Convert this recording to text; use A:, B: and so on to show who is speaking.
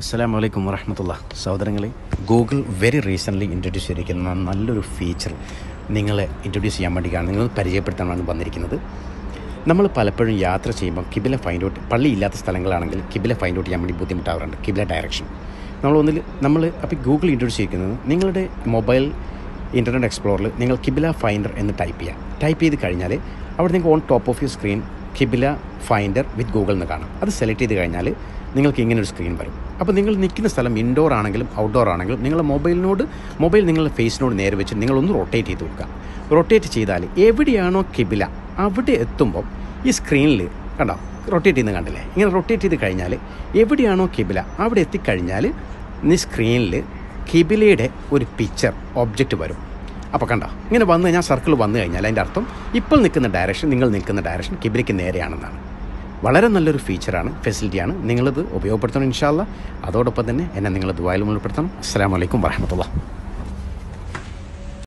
A: അസ്സാം വലൈക്കും വറഹമത്തുള്ള. സഹോദരങ്ങളെ ഗൂഗിൾ വെരി റീസെന്റ്ലി ഇൻട്രൊഡ്യൂസ് ചെയ്തിരിക്കുന്ന നല്ലൊരു ഫീച്ചർ നിങ്ങളെ ഇൻട്രൊഡ്യൂസ് ചെയ്യാൻ വേണ്ടിയാണ് നിങ്ങൾ പരിചയപ്പെടുത്താനാണ് വന്നിരിക്കുന്നത്. നമ്മൾ പലപ്പോഴും യാത്ര ചെയ്യുമ്പോൾ കിബില ഫൈൻഡ് ഔട്ട് പള്ളി ഇല്ലാത്ത സ്ഥലങ്ങളാണെങ്കിൽ കിബില ഫൈൻഡ് ഔട്ട് ചെയ്യാൻ വേണ്ടി ബുദ്ധിമുട്ടാവാറുണ്ട് കിബില ഡയറക്ഷൻ നമ്മൾ ഒന്നിൽ നമ്മൾ അപ്പോൾ ഗൂഗിൾ ഇൻട്രൊഡ്യൂസ് ചെയ്തിരിക്കുന്നത് നിങ്ങളുടെ മൊബൈൽ ഇന്റർനെറ്റ് എക്സ്പ്ലോറിൽ നിങ്ങൾ കിബില ഫൈൻഡർ എന്ന് ടൈപ്പ് ചെയ്യുക ടൈപ്പ് ചെയ്ത് കഴിഞ്ഞാൽ അവിടെ നിങ്ങൾക്ക് on top of you screen കിബില ഫൈൻഡർ വിത്ത് ഗൂഗിൾ എന്ന് കാണാം. അത് സെലക്ട് ചെയ്ത് കഴിഞ്ഞാൽ നിങ്ങൾക്ക് ഇങ്ങനെ ഒരു സ്ക്രീൻ വരും. അപ്പോൾ നിങ്ങൾ നിൽക്കുന്ന സ്ഥലം ഇൻഡോർ ആണെങ്കിലും ഔട്ട്ഡോർ ആണെങ്കിലും നിങ്ങളുടെ മൊബൈലിനോട് മൊബൈൽ നിങ്ങളുടെ ഫേസിനോട് നേരെ വെച്ച് നിങ്ങളൊന്ന് റൊട്ടേറ്റ് ചെയ്ത് കൊടുക്കുക. റൊട്ടേറ്റ് ചെയ്താൽ എവിടെയാണോ കിബില അവിടെ എത്തുമ്പോൾ ഈ സ്ക്രീനിൽ കണ്ടോ റൊട്ടേറ്റ് ചെയ്യുന്ന കണ്ടില്ലേ? ഇങ്ങനെ റൊട്ടേറ്റ് ചെയ്ത് കഴിഞ്ഞാൽ എവിടെയാണോ കിബില അവിടെ എത്തിക്കഴിഞ്ഞാൽ ഈ സ്ക്രീനിൽ കിബിലയുടെ ഒരു പിക്ചർ ഒബ്ജക്റ്റ് വരും. അപ്പോൾ കണ്ടോ ഇങ്ങനെ വന്നു കഴിഞ്ഞാൽ സർക്കിൾ വന്നു കഴിഞ്ഞാൽ അതിന്റെ അർത്ഥം ഇപ്പോൾ നിൽക്കുന്ന ഡയറക്ഷൻ നിങ്ങൾ നിൽക്കുന്ന ഡയറക്ഷൻ കിബിലേക്ക് നേരെയാണെന്നാണ്. വളരെ നല്ലൊരു ഫീച്ചറാണ് ഫെസിലിറ്റിയാണ് നിങ്ങളിത് ഉപയോഗപ്പെടുത്തണം ഇൻഷാല്ല അതോടൊപ്പം തന്നെ എന്നെ നിങ്ങൾ ദുബായിൽ ഉൾപ്പെടുത്തണം അസ്സാം വലൈക്കും വരഹമത്തുള്ള